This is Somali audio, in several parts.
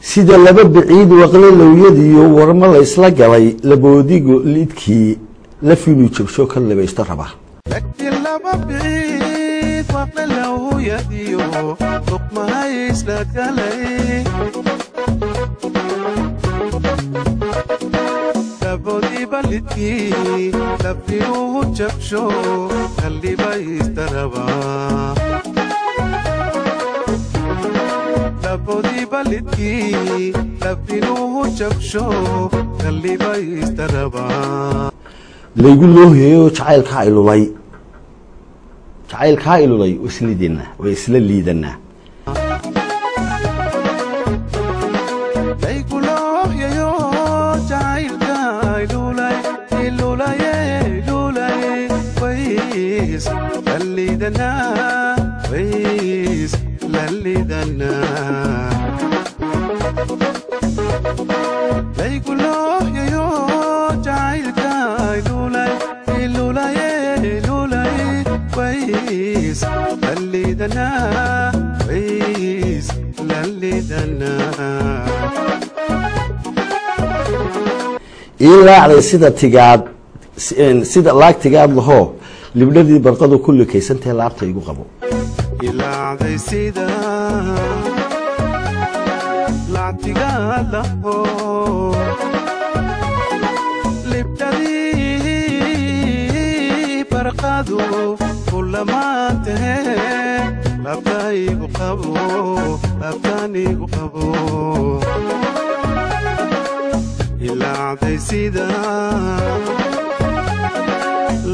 sida laba baciid waqle lowyadiiyo warmo la isla galay laboodigo lidkii lafinuu jabsho ka labaysto raba laboodiiba lidkii lafinuhu jabsho kallibaysta rabaa laygu looheeyo jacaylkaa ilulay jacaylkaa ilulay waa isla liidanaa layguloohyayo lalidanaa ii laacday sida tigaad sida laag tigaad lahoo libdhadii barqadu ku likaysantahe laabta igu qabo ilaacday sida lactigaa laho libdhadii barqadu kulamaantahe labtaigu qabo labtaanigu qabo ilaacday sida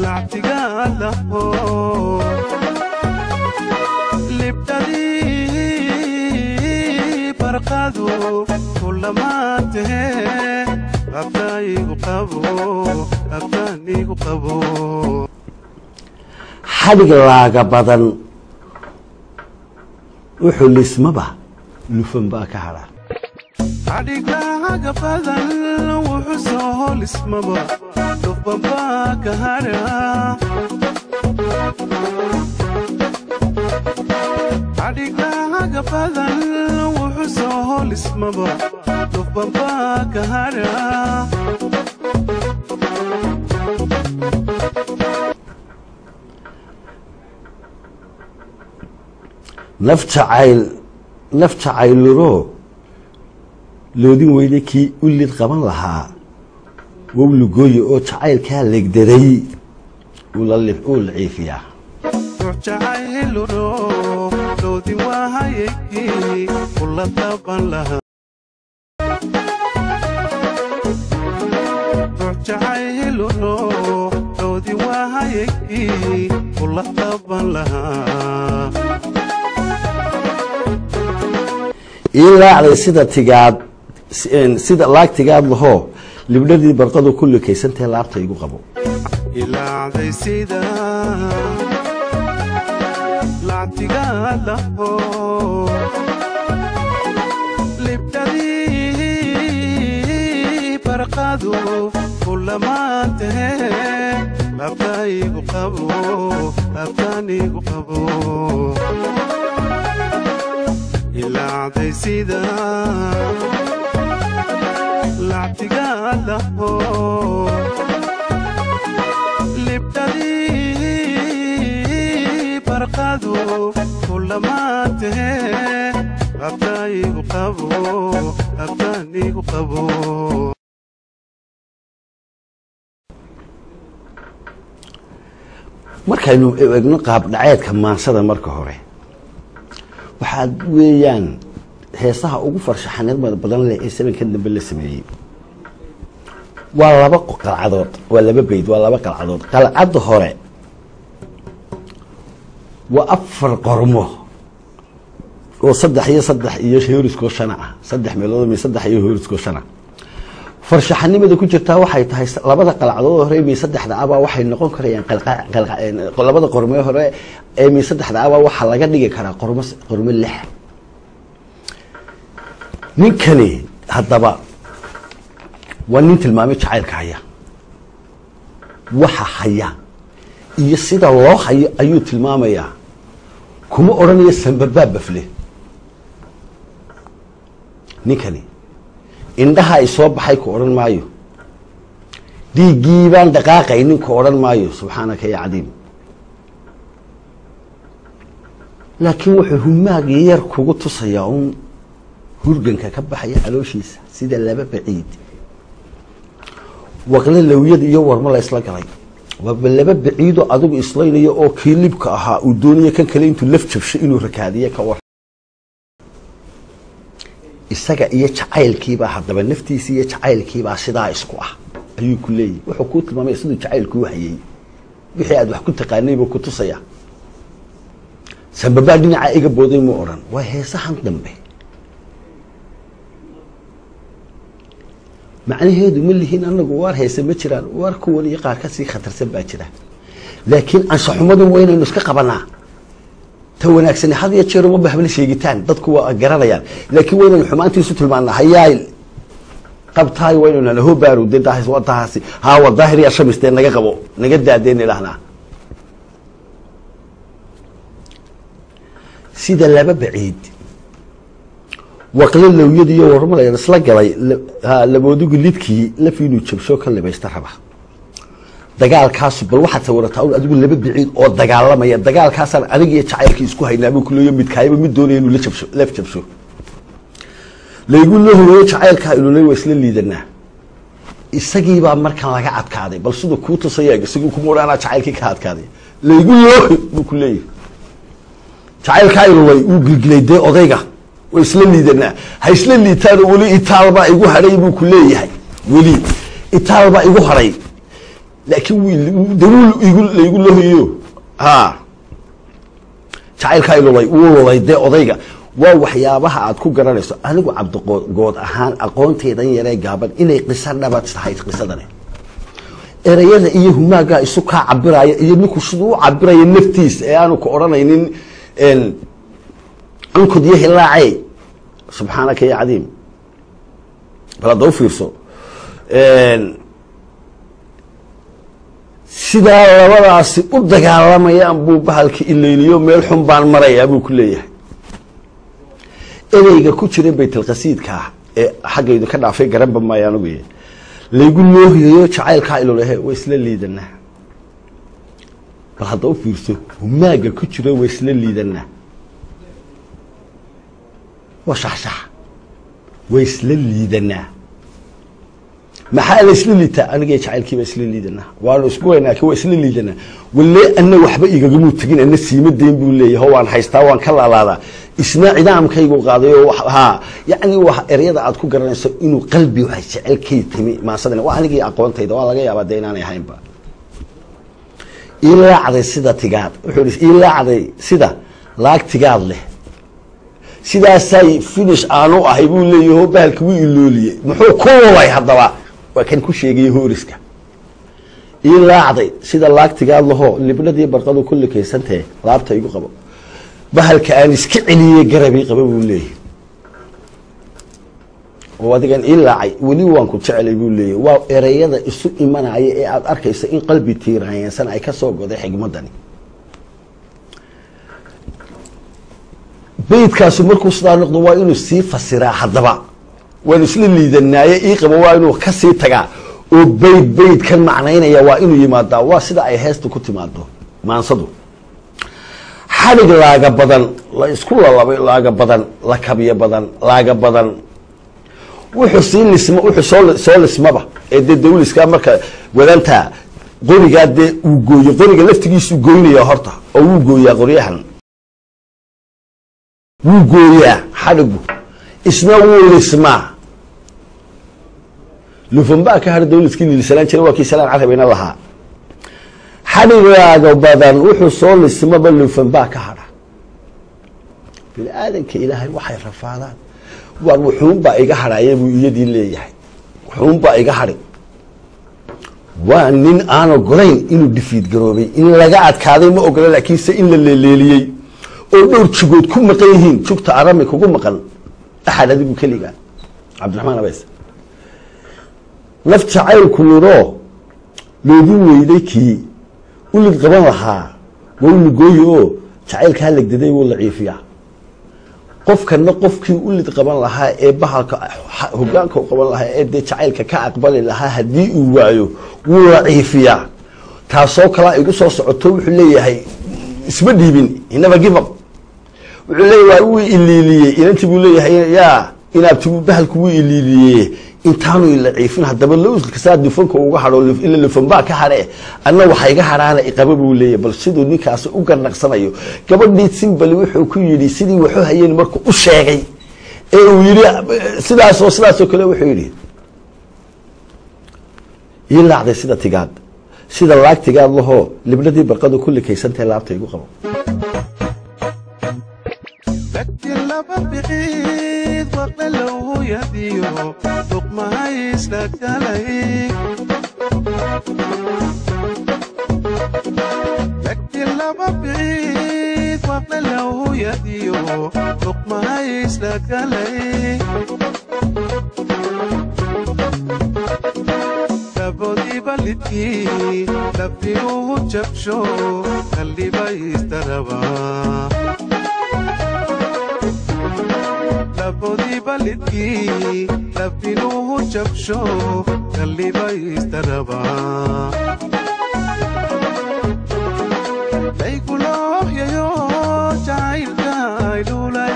lactigaa labtaanigu qabo xadhig laaga badan wuxuu lismaba lufan baa ka hadha adhiglaaga badan wuxuu soo holismaba dhufbanbaa ka hadha adhiglaaga badan wuxuu soo holismaba dhufbanbaa ka hadha naf jacayl naf jacayluro loodin weyne kii u lid qaban lahaa wow lugooye oo jacaylkaa legdaday uu laciifiyaa ruxjacayluro kula kula lahaa ii laacday sida tigaad sida laag tigaad lahoo libdhadii barqadu ku likaysantahe laabta igu qabo ilaacday sida lactigaa laho libdhadii barqadu kulamaantahe labtaigu qabo. Ilaacday sida lactigaa markaynu egno qaab dhaceedka maansada marka hore waxaad weeyaan heesaha ugu farshaxanimada badan leh ee sabankan dambe la sameeyey. Waa laba qalcadood waa laba beyd waa laba qalcadood qalcadda hore waa afar qormo oo saddex iyo saddex iyo horiskoo shana ah. Saddex meelood mi saddex iyo horiskoo shana farshaxanimada ku jirtaa waxay tahay labada qalcadood hore mi saddexda abaa waxay noqon karayaan labada qormee hore ee mi saddexda abaa waxaa laga dhigi karaa qormo qormo lix. Ninkani haddaba waa nin tilmaamay jacaylka haya waxa haya iyo sida loo hayo ayuu tilmaamayaa. Kuma odhanaya sanbabaab bafle ninkani? Indhaha i soo baxay ku odhan maayo. Dhiiggii baan dhaqaaqaynin ku odhan maayo subxaanaka ya cadiim. Laakiin wuxuu humaag yar kugu tusayaa un hurganka ka baxaya calooshiisa sida laba baciid. Waqle lawyad iyo warmo la isla galay. Waaba laba baciidoo adigu islaynayo oo kii libka ahaa uu doonaya kan kale intuu laf jabsho inuu rakaadiye ka war isaga iyo jacaylkiibaa haddaba naftiisa iyo jacaylkiibaa sidaa isku ah. Ayuu ku leeyahy wuxuu kuu tilmaamay siduu jacaylkuu hayay. Wixii aad wax ku taqaanay buu ku tusaya. Sababaa dhinaca iga booday mu odhan waa heesahan dambe. Macnaheedu ma lihiin anagu waar heese ma jiraan waar kuwan iyo qaar ka sii khatarsan baa jira. Laakiin anshaxumadu waa inaynu iska qabanaa ta wanaagsani had iyo jeer uma bahbla sheegitaan. Dadku waa garanayaan laakiin waa inaynu xumaantiisu tilmaana hayaay qabtaay waa inaynu nana hobaaru de daahis waa dahaasi haa waa daahir ya shamis dee naga qabo naga daadeen idhahnaa sida laba baciid waqle lawyad iyo warmala isla galay laboodigu lidkii laf inuu jabsho ka libaysta raba dagaalkaasu bal waxaad sawirataa adigu laba baciid oo dagaalamaya dagaalkaasaan adig iyo jacaylkii isku haynaabuu kuleeyo midkaayaba mid doonaya inuu la jabsho laf jabsho laygu loo hogeeyo jacaylkaa ilulay waa isla liidanaa. Isagiibaa markan laga adkaaday bal siduu kuu tusaya isagu kuma odhanaa jacaylkii ka adkaaday. Laygu loo buu ku leeyahy jacaylkaa ilulay uu gilgilay dee odayga way isla liidanaa. Ha isla liitaano weli itaalbaa igu hadhay buu ku leeyahay weli. Itaalbaa igu hadhay laakiin daruul igu laygu lohiyo ha. Jacaylkaa ilulay uu lulay dee odayga. Waa waxyaabaha aad ku garanayso. Anigu cabdigood ahaan aqoonteedan yaree gaaban inay qiso dhaba tahay qisadani. Ereyada iyo humaagaa isu kaa cabiraya iyo ninku siduu u cabiraya naftiisa ee aanu ka odhanaynin cunkud iyo hilaacey subxaanaka ya cadiim. Bal hadda fiirso sidaa labadaasi u dagaalamayaan buu bahalka ilayliyo meel xun baan marayaa buu ku leeyahay. Ereyga ku jira baytalqasiidkaa ee xaggaydu ka dhaafay garanba maayo anugu laygu loohiyayo jacaylkaa ilulehe waa isla liidanaa bal hadda u fiirso humaaga ku jira waa isla liidanaa waa shaxshax waa isla liidanaa maxaa la isla liitaa anigay jacaylkiiba isla liidanaa waanu isku weynaa ki waa isla liidanaa walle ana waxba igagamuu tegin ana siima buu leeyahy ho waan haystaa waan ka laalaadaa isna cidaamkaygu qaaday oo ha yani waa eryada aad ku garanayso inuu qalbi jecelkay timi maasadana waa anigii aqoontayda waa laga yaabaa dee inaanay ahaynba ii laacday sida tigaad. Wuxuu i ii laacday sida laag tigaad leh. Sidaasay finish aanu ahay buu leeyaho bahalka wuu ilooliyey. Muxuu ku lulay haddaba waa kan ku sheegaya hooriska ii laacday sida laagtigaad lahoo libnadii barqadu kulli kaysantahe laabta igu qabo. Bahalka aan iska celiyey garabii qaba buu leeyahy oo adigan ii laacay weli waan ku jecelay buu leeyahy waa ereyada isu imanaya ee aada arkaysa in qalbi tiiraanyansan ay ka soo goday xigmadani beydkaasu markuu sidaa noqdo waa inuu sii fasiraa haddaba waanu isla liidanaaye ii qabo waa inuu ka sii tagaa. Oo beyd beyd kan macnaynaya waa inuu yimaadaa waa sida ay heesta ku timaado maansadu. Xadhig laaga badan la isku lalabay laaga badan la kabyo badan laaga badan. Wuxuu sii lisma wuxuu soo soo lismaba. Ee dee dawliskaa marka wadantaa qorigaa dee uu gooyo qoriga laftigiisuu goynaya horta oo wuu gooyaa qoryahan. Wuu gooyaa xadhigu isna wuu lismaa lufanbaa ka har dawliskii lilisanaan jira waa kii salaan carabina lahaa. Xadhigaaga badan wuxuu soo lismaba lufanbaa ka hadha. Bini aadanka ilaahay waxay rafaadaan. Waar wuxuunbaa iga hadhaya buu iyadii leeyahay. Wuxuunbaa iga hadhi waa nin aan ogolayn inuu dhifiid garoobay in laga adkaaday ma ogola laakiinse in la leeleeliyey oo dhowr jugood ku maqan yihiin jugta arami kugu maqan axad adigu keliga cabdiraxmaan abeys naf jacaylku luroo loogu weyday kii ulid qaban lahaa waa u lugooyi oo jacaylkaa legdaday wuu laciifiyaa qofkana qofkii u lid qaban lahaa ee bahalka hogaanka u qaban lahaa ee dee jacaylka ka aqbali lahaa haddii uu waayo wuu laciifiyaa taasoo kalaa igu soo socoto wuxuu leeyahay isma dhiibin inaba give up wuxuu leeyahay waa wuu iliiliyey. Inantii buu leeyahay yaa inaabtigu bahalku wuu iliiliyey. Intaanu ilaciifin haddaba lowska saa dufanka uga hadho ila lufanbaa ka hadhe anna waxa iga hadhaana iqaba buu leeyahy bal siduu ninkaasi u garnaqsanayo gabadhii simbali wuxuu ku yidhi sidii waxu hayeen markuu u sheegay. Ee uu yidhi sidaasoo sidaasoo kale wuxuu yidhi. Ii sida tigaad. Sida laag tigaad lahoo libnadii barqadu kulli kaysantahe laabta igu qabo laakiin laba biciid waqle low yadiyo duqmahay isla galay laakiin laba biciid waqle low yadiyo duqmahay isla galay laboodiiba lidkii labdinuhu jabsho qalliba istarabaa laboodiiba lidkii labdinuhu jabsho qalliba istarabaa layguloohyayo jacaylka ilulay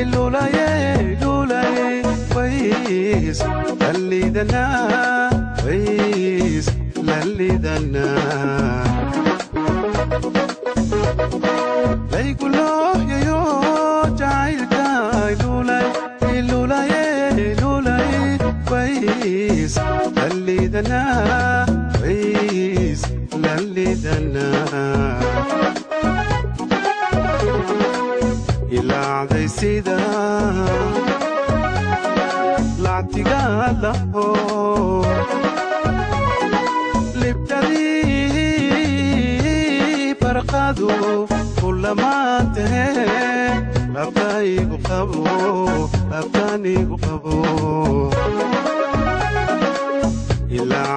ilulaye ilulaye ways lallidanaa ways lallidanaa layguloohyayo jacaylka lallidanaa ways lallidanaa ilaacday sida lactigaa laho libdadii barqadu kulamaantahe labtaygu qabo labtanigu qabo ilaacday sida lactigaa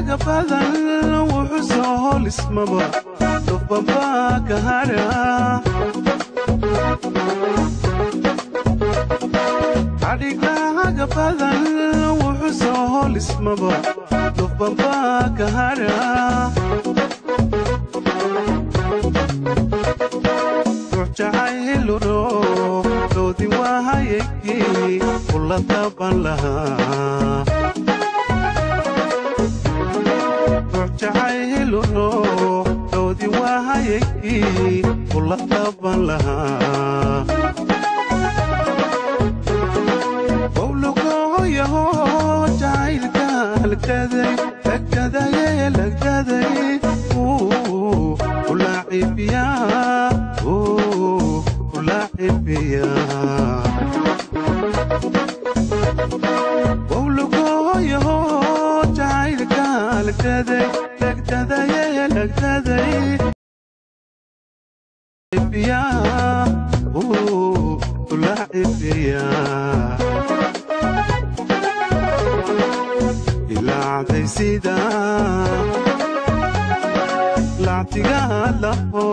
adhigaaga badan wuxuu soo holismaba dufbabaa ka hadha adhigaaga badan wuxuu soo holismaba dufbabaa ka hadha ruux jacayluno doodin waa hayegii kula taban lahaa jacaylo doodii waa hayay u la taaban lahaa bowlagooyaho jacaylka halkaday lagadaye lagdaday ulaacibiyaa ulaacibiyaa sida lactigaa laho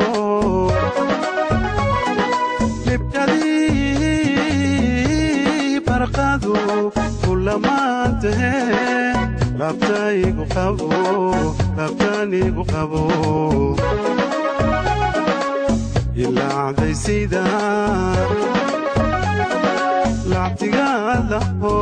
libdadii barqadu kulamaantahe labtaygu qabo labtanigu qabo ilaacday sida nactigaad laho